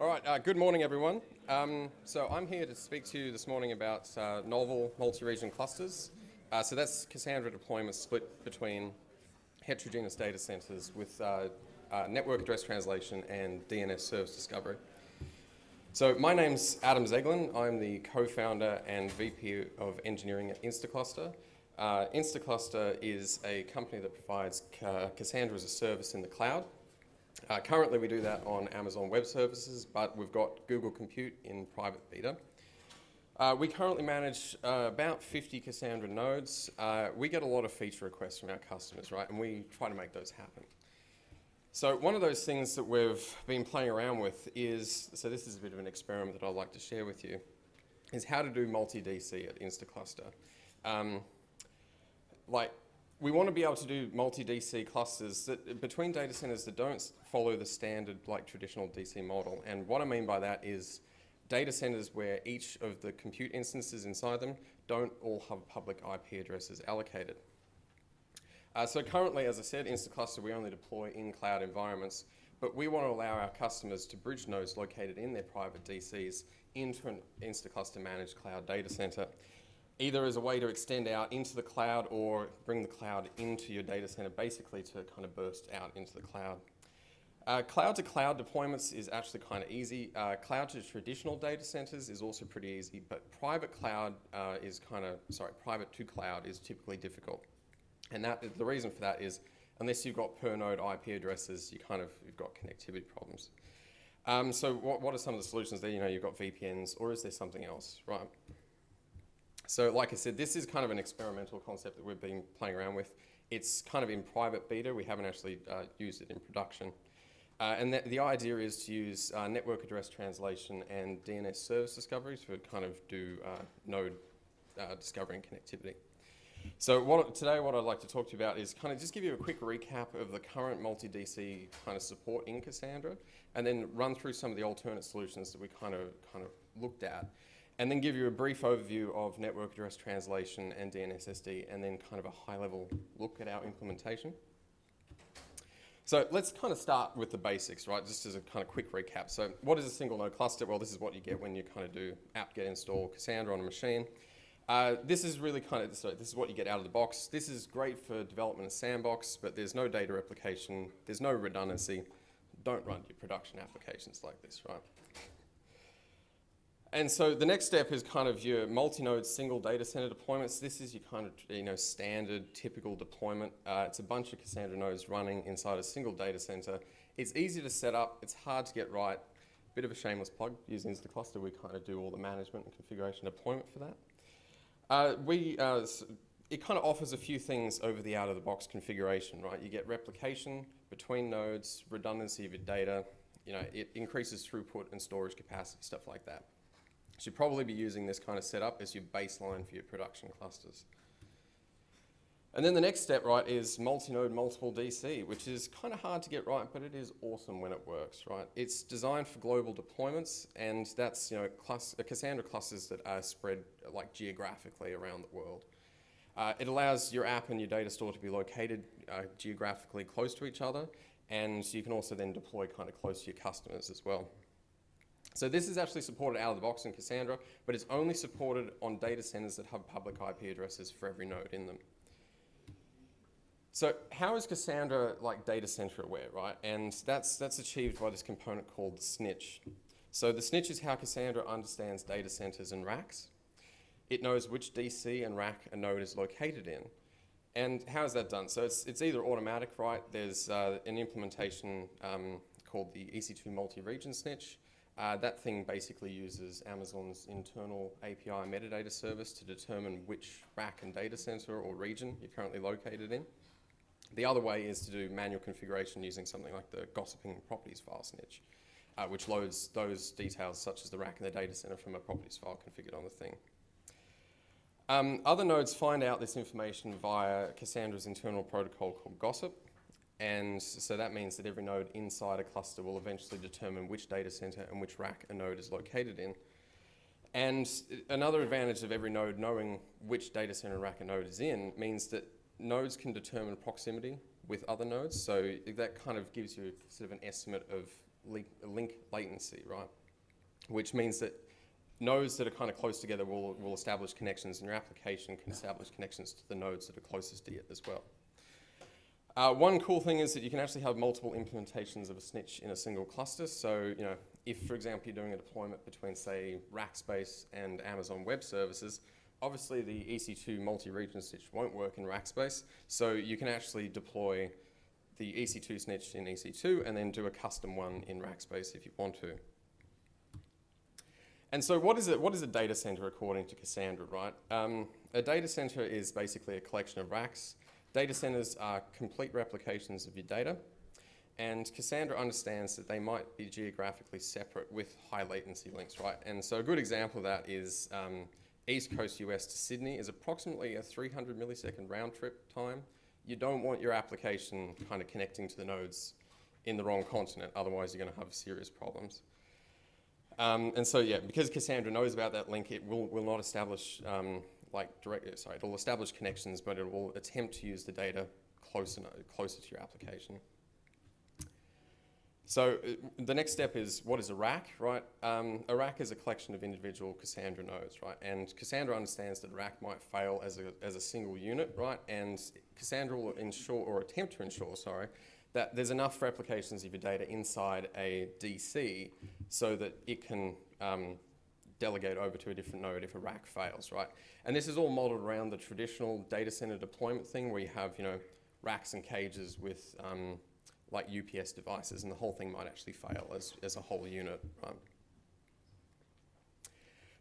All right, uh, good morning, everyone. Um, so I'm here to speak to you this morning about uh, novel multi-region clusters. Uh, so that's Cassandra deployments split between heterogeneous data centers with uh, uh, network address translation and DNS service discovery. So my name's Adam Zegelin. I'm the co-founder and VP of engineering at Instaclustr. Uh, Instaclustr is a company that provides Cassandra as a service in the cloud. Uh, currently, we do that on Amazon Web Services, but we've got Google Compute in private beta. Uh, we currently manage uh, about 50 Cassandra nodes. Uh, we get a lot of feature requests from our customers, right? And we try to make those happen. So one of those things that we've been playing around with is, so this is a bit of an experiment that I'd like to share with you, is how to do multi-DC at Instaclustr. Um, like we want to be able to do multi-DC clusters that, between data centers that don't follow the standard like traditional DC model. And what I mean by that is data centers where each of the compute instances inside them don't all have public IP addresses allocated. Uh, so currently, as I said, Instaclustr, we only deploy in cloud environments, but we want to allow our customers to bridge nodes located in their private DCs into an Instaclustr managed cloud data center either as a way to extend out into the cloud or bring the cloud into your data center, basically to kind of burst out into the cloud. Uh, cloud to cloud deployments is actually kind of easy. Uh, cloud to traditional data centers is also pretty easy, but private cloud uh, is kind of, sorry, private to cloud is typically difficult. And that, the reason for that is unless you've got per node IP addresses, you kind of, you've got connectivity problems. Um, so what, what are some of the solutions there? You know, you've got VPNs, or is there something else, right? So like I said, this is kind of an experimental concept that we've been playing around with. It's kind of in private beta. We haven't actually uh, used it in production. Uh, and the, the, idea is to use uh, network address translation and DNS service discovery to kind of do uh, node uh, discovery and connectivity. So what, today what I'd like to talk to you about is kind of just give you a quick recap of the current multi-DC kind of support in Cassandra and then run through some of the alternate solutions that we kind of, kind of looked at and then give you a brief overview of network address translation and DNSSD, and then kind of a high-level look at our implementation. So let's kind of start with the basics, right? Just as a kind of quick recap. So what is a single node cluster? Well, this is what you get when you kind of do apt-get install Cassandra on a machine. Uh, this is really kind of, so this is what you get out of the box. This is great for development of sandbox, but there's no data replication, there's no redundancy. Don't run your production applications like this, right? And so the next step is kind of your multi-node single data center deployments. This is your kind of you know standard typical deployment. Uh, it's a bunch of Cassandra nodes running inside a single data center. It's easy to set up. It's hard to get right. Bit of a shameless plug. Using Instaclustr, we kind of do all the management and configuration deployment for that. Uh, we uh, it kind of offers a few things over the out-of-the-box configuration, right? You get replication between nodes, redundancy of your data. You know, it increases throughput and storage capacity, stuff like that should probably be using this kind of setup as your baseline for your production clusters. And then the next step, right, is multi-node multiple DC, which is kind of hard to get right, but it is awesome when it works, right? It's designed for global deployments, and that's, you know, uh, Cassandra clusters that are spread, like, geographically around the world. Uh, it allows your app and your data store to be located uh, geographically close to each other, and you can also then deploy kind of close to your customers as well. So this is actually supported out of the box in Cassandra, but it's only supported on data centers that have public IP addresses for every node in them. So how is Cassandra like data center aware, right? And that's, that's achieved by this component called snitch. So the snitch is how Cassandra understands data centers and racks. It knows which DC and rack a node is located in. And how is that done? So it's, it's either automatic, right? There's uh, an implementation um, called the EC2 multi-region snitch, uh, that thing basically uses Amazon's internal API metadata service to determine which rack and data center or region you're currently located in. The other way is to do manual configuration using something like the gossiping properties file snitch, uh, which loads those details such as the rack and the data center from a properties file configured on the thing. Um, other nodes find out this information via Cassandra's internal protocol called Gossip, and so that means that every node inside a cluster will eventually determine which data center and which rack a node is located in. And another advantage of every node knowing which data center rack a node is in means that nodes can determine proximity with other nodes. So that kind of gives you sort of an estimate of link, latency, right? Which means that nodes that are kind of close together will, will establish connections, and your application can establish connections to the nodes that are closest to it as well. Uh, one cool thing is that you can actually have multiple implementations of a snitch in a single cluster. So, you know, if, for example, you're doing a deployment between, say, Rackspace and Amazon Web Services, obviously the EC2 multi-region snitch won't work in Rackspace. So you can actually deploy the EC2 snitch in EC2 and then do a custom one in Rackspace if you want to. And so what is, it, what is a data center according to Cassandra, right? Um, a data center is basically a collection of racks. Data centers are complete replications of your data. And Cassandra understands that they might be geographically separate with high latency links, right? And so a good example of that is um, East Coast US to Sydney is approximately a 300 millisecond round trip time. You don't want your application kind of connecting to the nodes in the wrong continent, otherwise you're going to have serious problems. Um, and so, yeah, because Cassandra knows about that link, it will, will not establish, um, like, direct, sorry, it'll establish connections, but it will attempt to use the data closer, closer to your application. So uh, the next step is what is a rack, right? Um, a rack is a collection of individual Cassandra nodes, right? And Cassandra understands that rack might fail as a, as a single unit, right? And Cassandra will ensure, or attempt to ensure, sorry, that there's enough replications of your data inside a DC so that it can um, delegate over to a different node if a rack fails, right? And this is all modeled around the traditional data center deployment thing where you have, you know, racks and cages with um, like UPS devices and the whole thing might actually fail as, as a whole unit, right?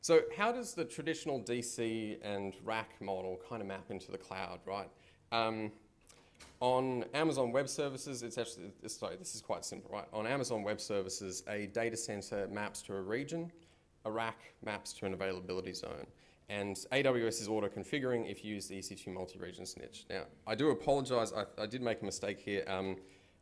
So how does the traditional DC and rack model kind of map into the cloud, right? Um, on Amazon Web Services, it's actually, sorry, this is quite simple, right? On Amazon Web Services, a data center maps to a region, a rack maps to an availability zone. And AWS is auto configuring if you use the EC2 multi region snitch. Now, I do apologize, I, I did make a mistake here. Um,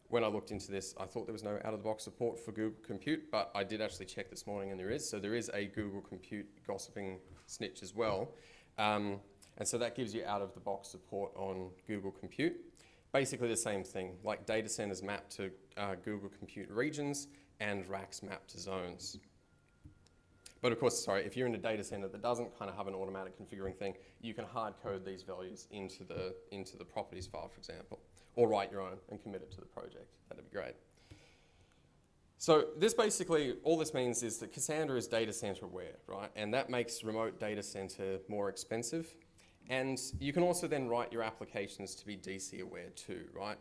when I looked into this, I thought there was no out of the box support for Google Compute, but I did actually check this morning and there is. So there is a Google Compute gossiping snitch as well. Um, and so that gives you out of the box support on Google Compute basically the same thing, like data centers map to uh, Google Compute regions and racks map to zones. But of course, sorry, if you're in a data center that doesn't kind of have an automatic configuring thing, you can hard code these values into the, into the properties file, for example, or write your own and commit it to the project. That'd be great. So this basically, all this means is that Cassandra is data center aware, right? And that makes remote data center more expensive and you can also then write your applications to be DC aware too, right?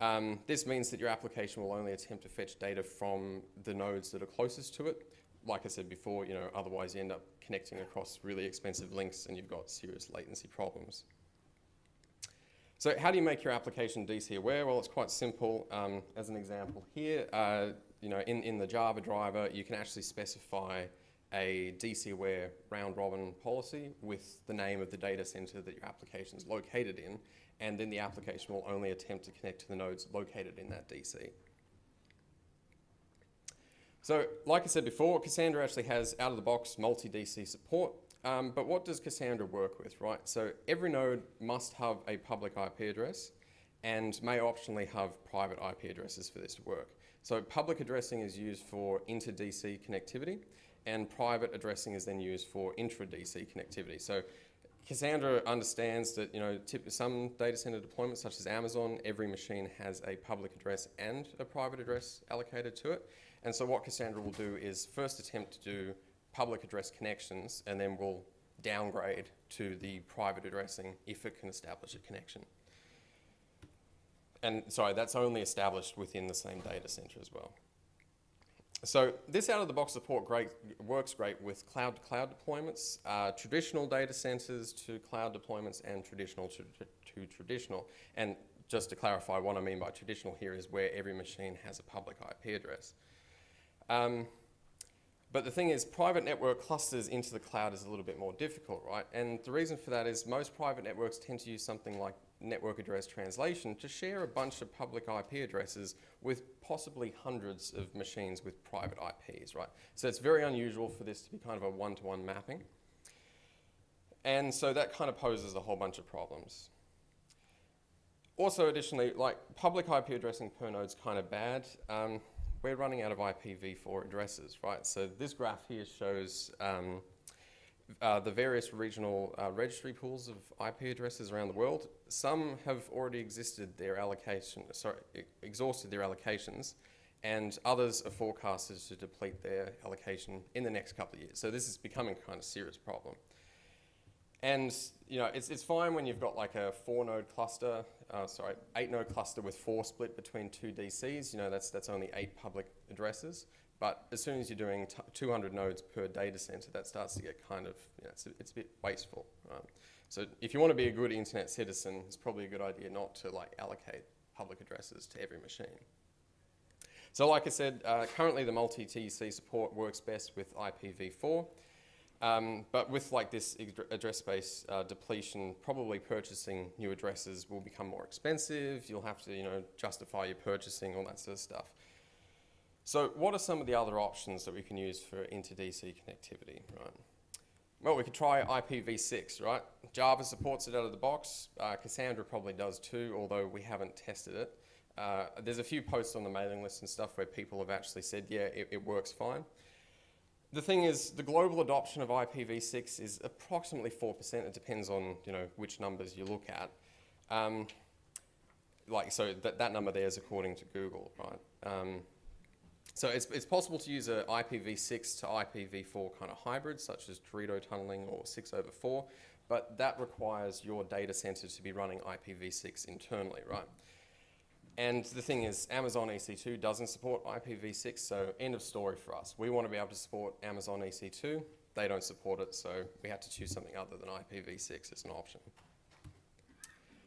Um, this means that your application will only attempt to fetch data from the nodes that are closest to it. Like I said before, you know, otherwise you end up connecting across really expensive links and you've got serious latency problems. So how do you make your application DC aware? Well, it's quite simple. Um, as an example here, uh, you know, in, in the Java driver, you can actually specify a DC aware round robin policy with the name of the data center that your application is located in, and then the application will only attempt to connect to the nodes located in that DC. So, like I said before, Cassandra actually has out of the box multi DC support. Um, but what does Cassandra work with, right? So, every node must have a public IP address and may optionally have private IP addresses for this to work. So, public addressing is used for inter DC connectivity and private addressing is then used for intra-DC connectivity. So Cassandra understands that you know some data center deployments, such as Amazon, every machine has a public address and a private address allocated to it. And so what Cassandra will do is first attempt to do public address connections, and then we'll downgrade to the private addressing if it can establish a connection. And sorry, that's only established within the same data center as well. So this out-of-the-box support great, works great with cloud-to-cloud deployments, uh, traditional data centers to cloud deployments, and traditional to, to, traditional. And just to clarify, what I mean by traditional here is where every machine has a public IP address. Um, but the thing is, private network clusters into the cloud is a little bit more difficult, right? And the reason for that is most private networks tend to use something like network address translation to share a bunch of public IP addresses with possibly hundreds of machines with private IPs, right? So it's very unusual for this to be kind of a one-to-one -one mapping. And so that kind of poses a whole bunch of problems. Also, additionally, like public IP addressing per node is kind of bad. Um, we're running out of IPv4 addresses, right? So this graph here shows um, uh, the various regional uh, registry pools of IP addresses around the world. Some have already existed their allocation, sorry, exhausted their allocations, and others are forecasted to deplete their allocation in the next couple of years. So this is becoming kind of serious problem. And you know, it's, it's fine when you've got like a four node cluster, uh, sorry, eight node cluster with four split between two DCs. You know, that's, that's only eight public addresses. But as soon as you're doing 200 nodes per data center, that starts to get kind of, you know, it's, a, it's a bit wasteful. Right? So if you want to be a good internet citizen, it's probably a good idea not to like allocate public addresses to every machine. So like I said, uh, currently the multi-DC support works best with IPv4. Um, but with like this address space uh, depletion, probably purchasing new addresses will become more expensive. You'll have to, you know, justify your purchasing, all that sort of stuff. So what are some of the other options that we can use for inter-DC connectivity, right? Well, we could try IPv6, right? Java supports it out of the box. Uh, Cassandra probably does too, although we haven't tested it. Uh, there's a few posts on the mailing list and stuff where people have actually said, yeah, it, it works fine. The thing is, the global adoption of IPv6 is approximately 4%. It depends on you know, which numbers you look at. Um, like, so that, that number there is according to Google, right? Um, so it's, it's possible to use a IPv6 to IPv4 kind of hybrid, such as Teredo tunneling or 6 over 4, but that requires your data center to be running IPv6 internally, right? And the thing is, Amazon EC2 doesn't support IPv6, so end of story for us. We want to be able to support Amazon EC2. They don't support it, so we had to choose something other than IPv6 as an option.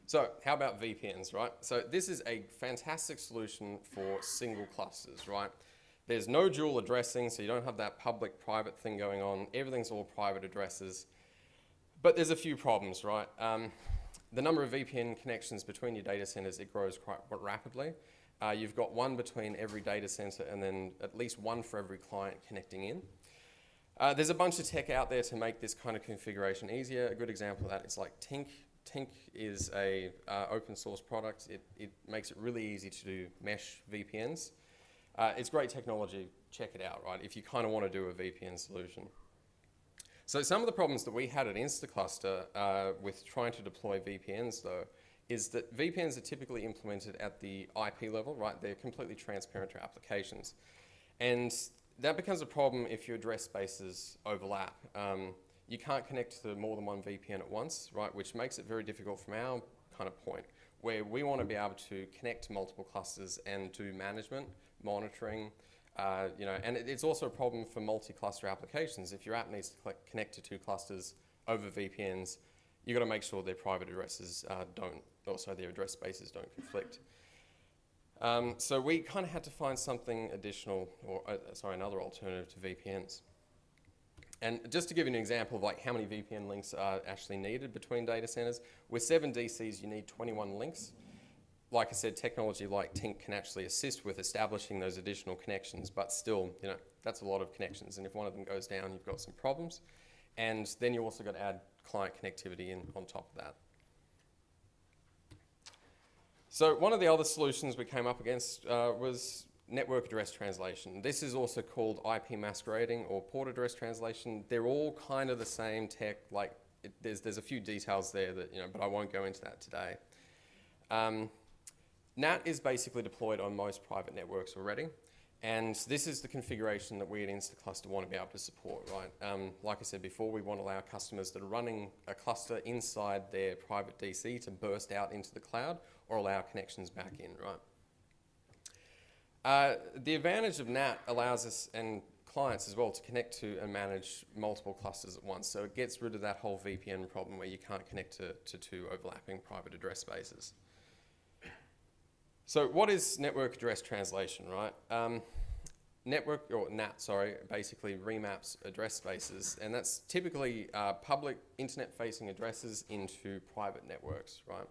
So how about VPNs, right? So this is a fantastic solution for single clusters, right? There's no dual addressing, so you don't have that public-private thing going on. Everything's all private addresses. But there's a few problems, right? Um, the number of VPN connections between your data centers, it grows quite rapidly. Uh, you've got one between every data center and then at least one for every client connecting in. Uh, there's a bunch of tech out there to make this kind of configuration easier. A good example of that is like Tinc. Tinc is a uh, open source product. It, it makes it really easy to do mesh VPNs. Uh, it's great technology. Check it out, right? If you kind of want to do a VPN solution. So some of the problems that we had at Instaclustr uh, with trying to deploy VPNs, though, is that VPNs are typically implemented at the IP level, right? They're completely transparent to applications. And that becomes a problem if your address spaces overlap. Um, you can't connect to more than one VPN at once, right? Which makes it very difficult from our kind of point, where we want to be able to connect to multiple clusters and do management, monitoring, uh, you know, and it, it's also a problem for multi-cluster applications. If your app needs to connect to two clusters over VPNs, you've got to make sure their private addresses uh, don't, also their address spaces don't conflict. Um, so we kind of had to find something additional, or uh, sorry, another alternative to VPNs. And just to give you an example of like how many VPN links are actually needed between data centers, with seven DCs you need 21 links like I said, technology like Tinc can actually assist with establishing those additional connections, but still, you know, that's a lot of connections. And if one of them goes down, you've got some problems. And then you also got to add client connectivity in on top of that. So one of the other solutions we came up against uh, was network address translation. This is also called IP masquerading or port address translation. They're all kind of the same tech. Like it, there's there's a few details there that you know, but I won't go into that today. Um, NAT is basically deployed on most private networks already. And this is the configuration that we at Instaclustr want to be able to support, right? Um, like I said before, we want to allow customers that are running a cluster inside their private DC to burst out into the cloud or allow connections back in, right? Uh, the advantage of NAT allows us and clients as well to connect to and manage multiple clusters at once. So it gets rid of that whole VPN problem where you can't connect to, to two overlapping private address spaces. So what is network address translation, right? Um, network, or NAT, sorry, basically remaps address spaces, and that's typically uh, public internet-facing addresses into private networks, right?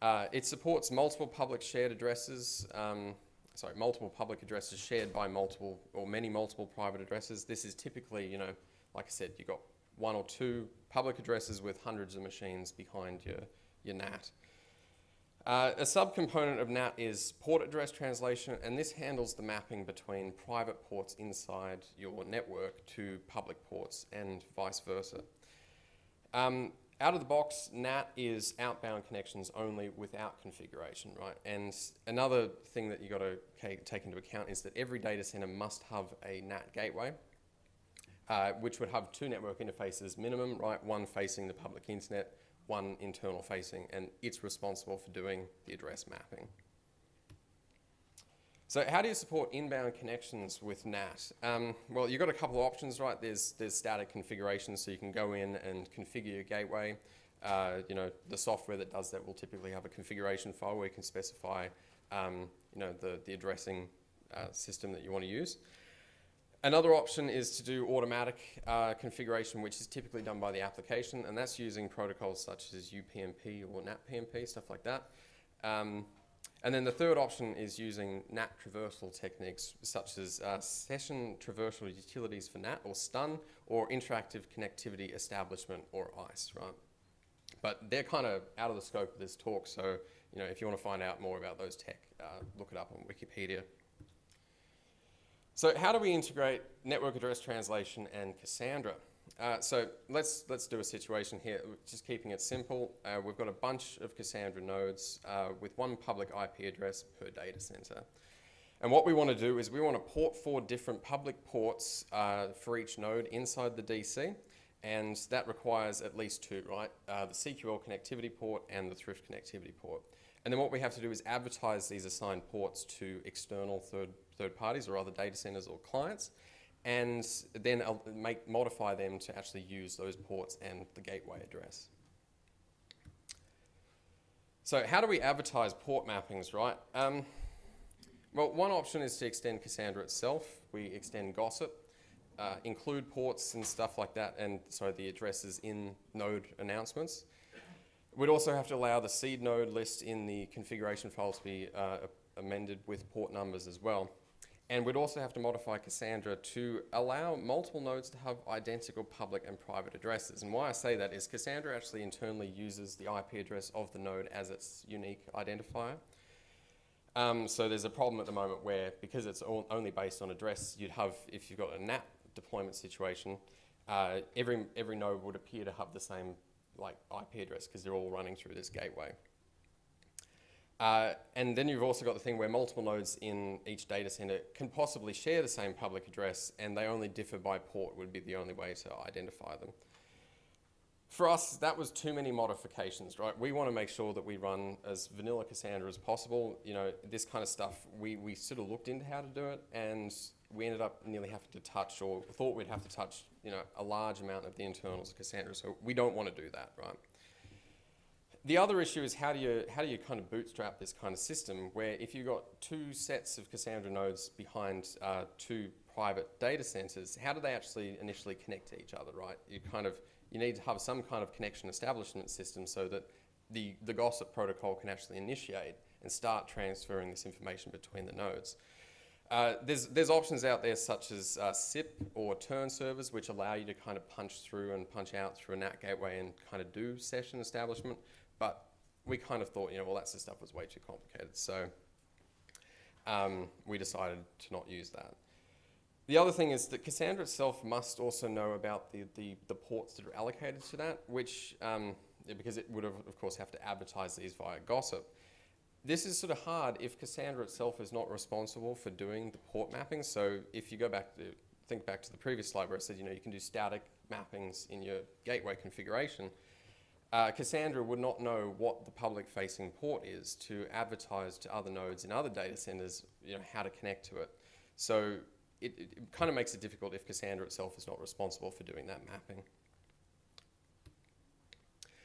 Uh, it supports multiple public shared addresses, um, sorry, multiple public addresses shared by multiple or many multiple private addresses. This is typically, you know, like I said, you've got one or two public addresses with hundreds of machines behind your, your NAT. Uh, a subcomponent of NAT is port address translation, and this handles the mapping between private ports inside your network to public ports and vice versa. Um, out of the box, NAT is outbound connections only without configuration, right? And another thing that you've got to take into account is that every data center must have a NAT gateway, uh, which would have two network interfaces minimum, right? One facing the public internet, one internal facing, and it's responsible for doing the address mapping. So how do you support inbound connections with NAT? Um, well, you've got a couple of options, right? There's, there's static configuration, so you can go in and configure your gateway. Uh, you know, the software that does that will typically have a configuration file where you can specify, um, you know, the, the addressing uh, system that you want to use. Another option is to do automatic uh, configuration, which is typically done by the application, and that's using protocols such as UPnP or NAT-PMP, stuff like that. Um, and then the third option is using NAT traversal techniques such as uh, session traversal utilities for NAT or STUN or interactive connectivity establishment or ICE, right? But they're kind of out of the scope of this talk, so you know if you want to find out more about those tech, uh, look it up on Wikipedia. So how do we integrate network address translation and Cassandra? Uh, so let's, let's do a situation here, just keeping it simple. Uh, we've got a bunch of Cassandra nodes uh, with one public IP address per data center. And what we want to do is we want to port four different public ports uh, for each node inside the DC, and that requires at least two, right? Uh, the CQL connectivity port and the Thrift connectivity port. And then what we have to do is advertise these assigned ports to external third third parties or other data centers or clients, and then I'll make, modify them to actually use those ports and the gateway address. So how do we advertise port mappings, right? Um, well, one option is to extend Cassandra itself. We extend Gossip, uh, include ports and stuff like that, and so the addresses in node announcements. We'd also have to allow the seed node list in the configuration file to be uh, amended with port numbers as well. And we'd also have to modify Cassandra to allow multiple nodes to have identical public and private addresses. And why I say that is Cassandra actually internally uses the IP address of the node as its unique identifier. Um, so there's a problem at the moment where, because it's only based on address, you'd have, if you've got a NAT deployment situation, uh, every, every node would appear to have the same like IP address because they're all running through this gateway. Uh, and then you've also got the thing where multiple nodes in each data center can possibly share the same public address and they only differ by port would be the only way to identify them. For us, that was too many modifications, right? We want to make sure that we run as vanilla Cassandra as possible. You know, this kind of stuff, we, we sort of looked into how to do it and we ended up nearly having to touch or thought we'd have to touch, you know, a large amount of the internals of Cassandra. So we don't want to do that, right? The other issue is how do you how do you kind of bootstrap this kind of system where if you've got two sets of Cassandra nodes behind uh, two private data centers, how do they actually initially connect to each other, right? You kind of you need to have some kind of connection establishment system so that the, the gossip protocol can actually initiate and start transferring this information between the nodes. Uh, there's, there's options out there such as uh, SIP or turn servers, which allow you to kind of punch through and punch out through a NAT gateway and kind of do session establishment. But we kind of thought, you know, well, that stuff was way too complicated. So um, we decided to not use that. The other thing is that Cassandra itself must also know about the, the, the ports that are allocated to that, which, um, because it would, have, of course, have to advertise these via gossip. This is sort of hard if Cassandra itself is not responsible for doing the port mapping. So if you go back to, think back to the previous slide where I said, you know, you can do static mappings in your gateway configuration uh, Cassandra would not know what the public-facing port is to advertise to other nodes in other data centers, you know, how to connect to it. So it, it kind of makes it difficult if Cassandra itself is not responsible for doing that mapping.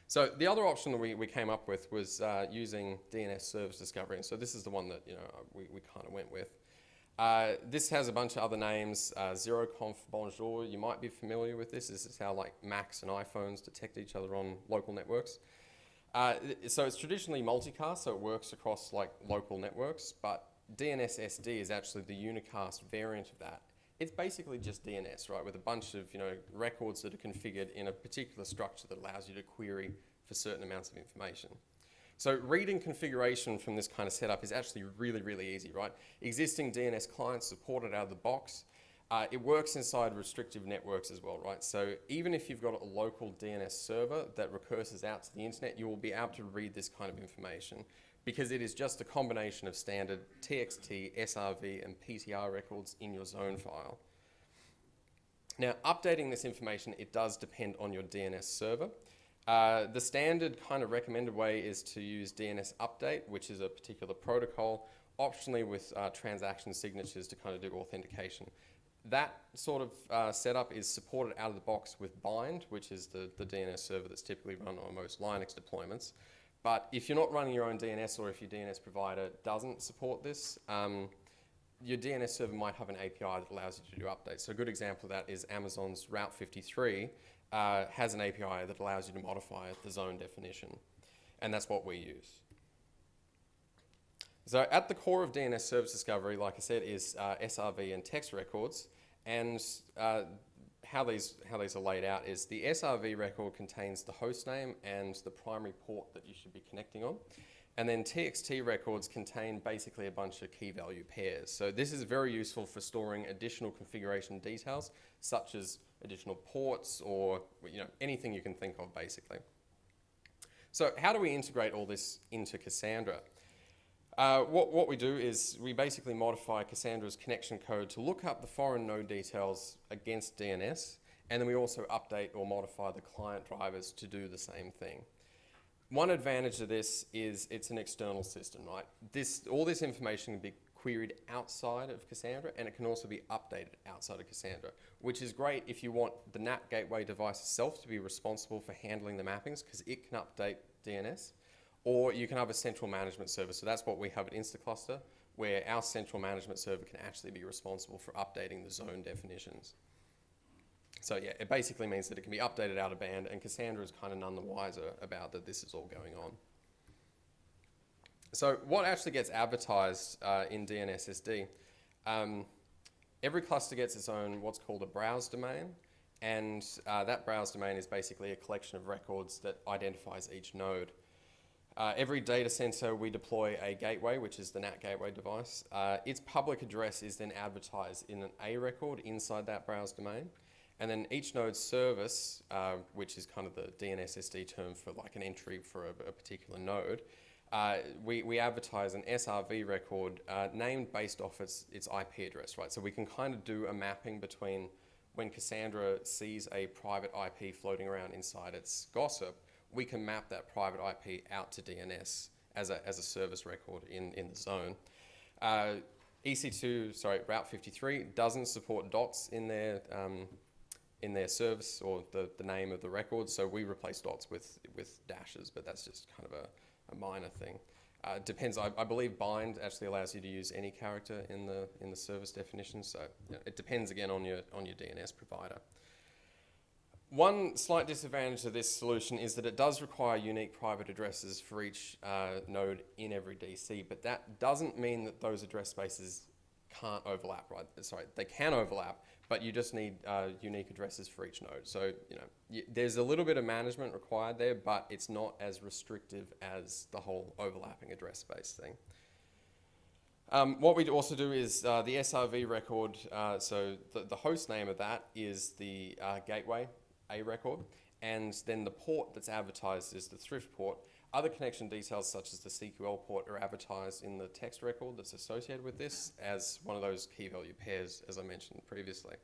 So the other option that we, we came up with was uh, using DNS service discovery. And so this is the one that you know we, we kind of went with. Uh, this has a bunch of other names. Uh, ZeroConf Bonjour, you might be familiar with this. This is how like Macs and iPhones detect each other on local networks. Uh, so it's traditionally multicast, so it works across like local networks, but DNSSD is actually the unicast variant of that. It's basically just DNS, right, with a bunch of you know records that are configured in a particular structure that allows you to query for certain amounts of information. So reading configuration from this kind of setup is actually really, really easy, right? Existing DNS clients supported out of the box. Uh, it works inside restrictive networks as well, right? So even if you've got a local DNS server that recurses out to the internet, you will be able to read this kind of information because it is just a combination of standard TXT, SRV, and PTR records in your zone file. Now, updating this information, it does depend on your DNS server. Uh, the standard kind of recommended way is to use DNS update, which is a particular protocol, optionally with uh, transaction signatures to kind of do authentication. That sort of uh, setup is supported out of the box with Bind, which is the, the DNS server that's typically run on most Linux deployments. But if you're not running your own DNS or if your DNS provider doesn't support this, um, your DNS server might have an API that allows you to do updates. So a good example of that is Amazon's Route 53 uh, has an API that allows you to modify the zone definition. And that's what we use. So at the core of DNS service discovery, like I said, is uh, SRV and text records. And uh, how, these, how these are laid out is the SRV record contains the host name and the primary port that you should be connecting on. And then TXT records contain basically a bunch of key value pairs. So this is very useful for storing additional configuration details, such as additional ports or you know, anything you can think of basically. So how do we integrate all this into Cassandra? Uh, what, what we do is we basically modify Cassandra's connection code to look up the foreign node details against DNS, and then we also update or modify the client drivers to do the same thing. One advantage of this is it's an external system, right? This, all this information can be queried outside of Cassandra and it can also be updated outside of Cassandra, which is great if you want the NAT gateway device itself to be responsible for handling the mappings because it can update DNS, or you can have a central management server. So that's what we have at Instaclustr, where our central management server can actually be responsible for updating the zone definitions. So yeah, it basically means that it can be updated out of band, and Cassandra is kind of none the wiser about that this is all going on. So what actually gets advertised uh, in DNSSD? Um, every cluster gets its own what's called a browse domain, and uh, that browse domain is basically a collection of records that identifies each node. Uh, every data center, we deploy a gateway, which is the NAT gateway device. Uh, its public address is then advertised in an A record inside that browse domain. And then each node service, uh, which is kind of the DNSSD term for like an entry for a, a particular node, uh, we, we advertise an SRV record uh, named based off its, its IP address, right? So we can kind of do a mapping between when Cassandra sees a private IP floating around inside its gossip, we can map that private IP out to DNS as a, as a service record in, in the zone. Uh, EC2, sorry, Route 53 doesn't support dots in their um, in their service or the, the name of the record. So we replace dots with, with dashes, but that's just kind of a, a minor thing. Uh, depends. I, I, believe bind actually allows you to use any character in the in the service definition. So you know, it depends again on your on your DNS provider. One slight disadvantage of this solution is that it does require unique private addresses for each uh, node in every DC, but that doesn't mean that those address spaces can't overlap, right? Sorry, they can overlap, but you just need uh, unique addresses for each node. So, you know, there's a little bit of management required there, but it's not as restrictive as the whole overlapping address space thing. Um, what we also do is uh, the SRV record, uh, so the, the, host name of that is the uh, gateway A record, and then the port that's advertised is the thrift port, other connection details such as the CQL port are advertised in the text record that's associated with this as one of those key value pairs as I mentioned previously.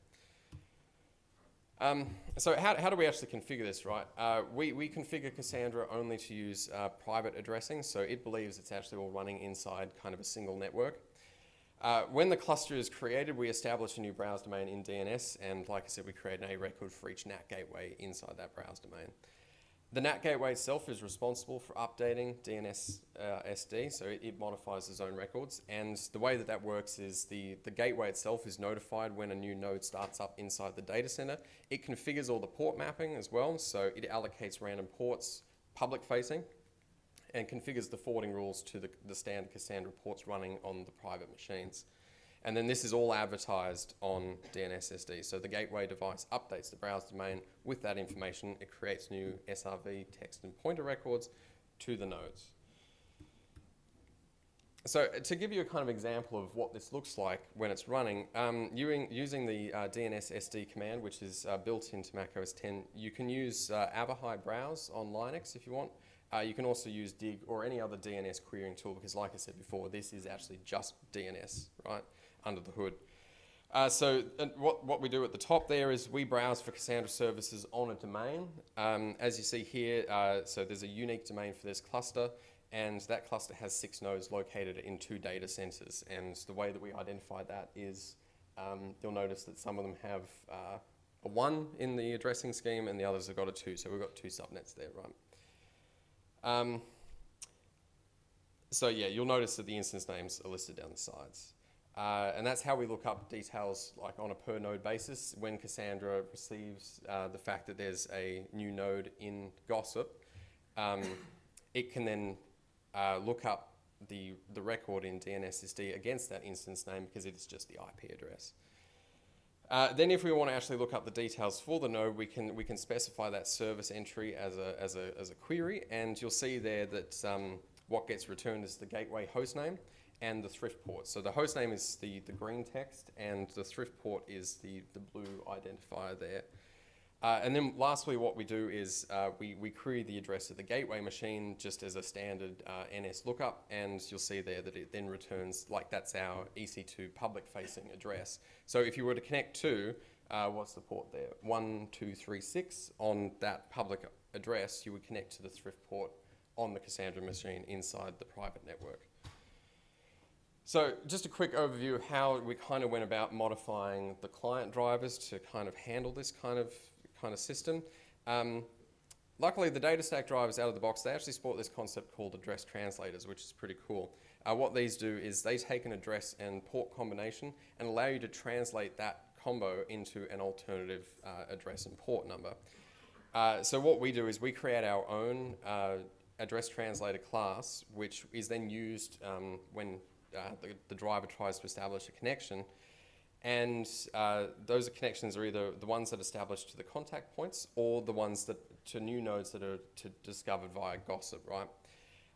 Um, so how, how do we actually configure this, right? Uh, we, we configure Cassandra only to use uh, private addressing, so it believes it's actually all running inside kind of a single network. Uh, when the cluster is created, we establish a new browse domain in DNS, and like I said, we create an A record for each NAT gateway inside that browse domain. The NAT gateway itself is responsible for updating DNS uh, SD, so it, modifies the zone records. And the way that that works is the, the gateway itself is notified when a new node starts up inside the data center. It configures all the port mapping as well, so it allocates random ports public facing and configures the forwarding rules to the, the standard Cassandra ports running on the private machines. And then this is all advertised on DNSSD. So the gateway device updates the browse domain with that information. It creates new SRV text and pointer records to the nodes. so to give you a kind of example of what this looks like when it's running, um, using, the uh, DNS SD command, which is uh, built into Mac OS 10, you can use uh, Avahi Browse on Linux if you want. Uh, you can also use Dig or any other DNS querying tool because like I said before, this is actually just DNS, right, under the hood. Uh, so what, what we do at the top there is we browse for Cassandra services on a domain. Um, as you see here, uh, so there's a unique domain for this cluster and that cluster has six nodes located in two data centers. And the way that we identify that is um, you'll notice that some of them have uh, a one in the addressing scheme and the others have got a two. So we've got two subnets there, right? Um, so yeah, you'll notice that the instance names are listed down the sides. Uh, and that's how we look up details like on a per node basis when Cassandra receives uh, the fact that there's a new node in Gossip. Um, it can then uh, look up the, the record in DNSSD against that instance name because it is just the IP address. Uh, then if we want to actually look up the details for the node, we can, we can specify that service entry as a, as a, as a query, and you'll see there that um, what gets returned is the gateway host hostname and the thrift port. So the hostname is the, the green text, and the thrift port is the, the blue identifier there. Uh, and then lastly, what we do is uh, we, we query the address of the gateway machine just as a standard uh, NS lookup, and you'll see there that it then returns, like that's our EC2 public facing address. So if you were to connect to, uh, what's the port there? 1236 on that public address, you would connect to the thrift port on the Cassandra machine inside the private network. So just a quick overview of how we kind of went about modifying the client drivers to kind of handle this kind of kind of system. Um, luckily, the DataStax drivers out of the box, they actually support this concept called address translators, which is pretty cool. Uh, what these do is they take an address and port combination and allow you to translate that combo into an alternative uh, address and port number. Uh, so what we do is we create our own uh, address translator class, which is then used um, when uh, the, the driver tries to establish a connection and uh, those connections are either the ones that are established to the contact points or the ones that to new nodes that are to discovered via gossip, right?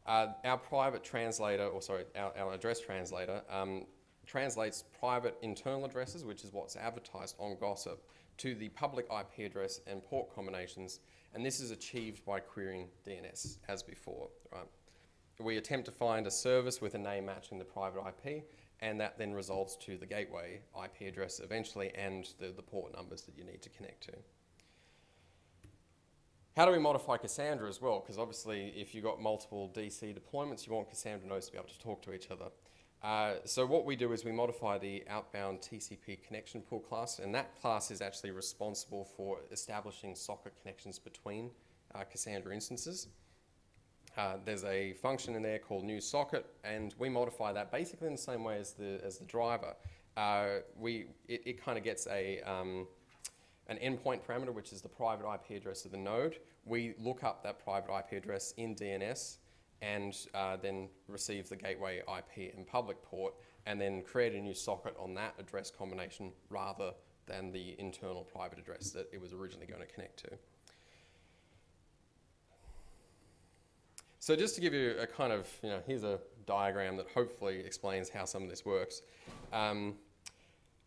Uh, our private translator, or sorry, our, our address translator, um, translates private internal addresses, which is what's advertised on gossip, to the public IP address and port combinations, and this is achieved by querying DNS as before, right? We attempt to find a service with a name matching the private IP, and that then resolves to the gateway IP address eventually and the, the port numbers that you need to connect to. How do we modify Cassandra as well? Because obviously if you've got multiple DC deployments, you want Cassandra nodes to be able to talk to each other. Uh, so what we do is we modify the outbound TCP connection pool class, and that class is actually responsible for establishing socket connections between uh, Cassandra instances. Uh, there's a function in there called new socket, and we modify that basically in the same way as the as the driver. Uh, we it, it kind of gets a um, an endpoint parameter, which is the private IP address of the node. We look up that private IP address in DNS and uh, then receive the gateway IP and public port, and then create a new socket on that address combination rather than the internal private address that it was originally going to connect to. So just to give you a kind of, you know, here's a diagram that hopefully explains how some of this works. Um,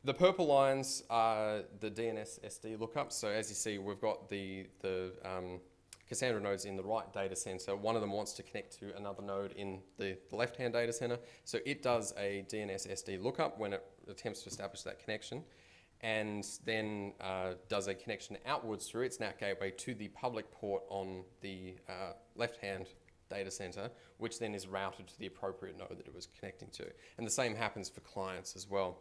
the purple lines are the DNS SD lookups. So as you see, we've got the, the um, Cassandra nodes in the right data center. One of them wants to connect to another node in the, the left-hand data center. So it does a DNS SD lookup when it attempts to establish that connection and then uh, does a connection outwards through its NAT gateway to the public port on the uh, left-hand data center, which then is routed to the appropriate node that it was connecting to. And the same happens for clients as well.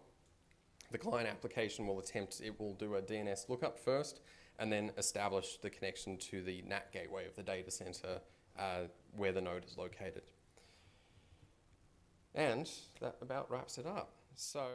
The client application will attempt, it will do a DNS lookup first and then establish the connection to the NAT gateway of the data center uh, where the node is located. And that about wraps it up. So.